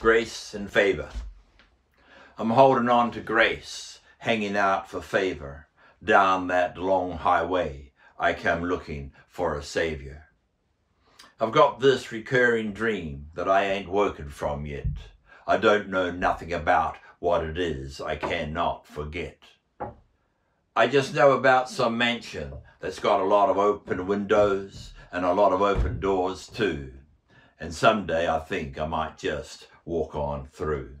grace and favor. I'm holding on to grace, hanging out for favor. Down that long highway, I come looking for a savior. I've got this recurring dream that I ain't woken from yet. I don't know nothing about what it is I cannot forget. I just know about some mansion that's got a lot of open windows and a lot of open doors too. And someday I think I might just walk on through.